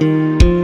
Música